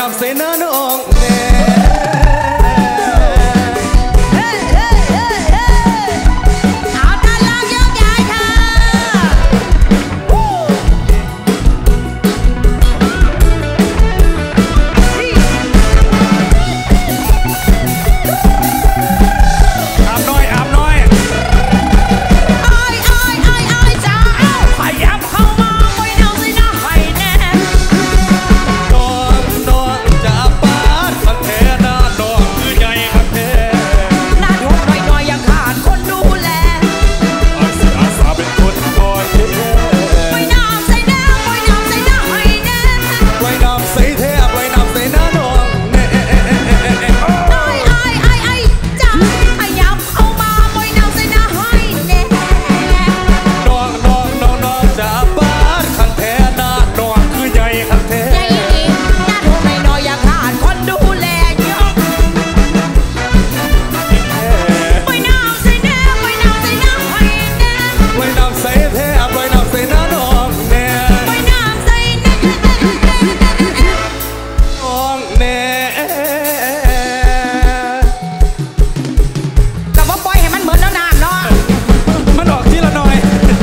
নামছে না নয়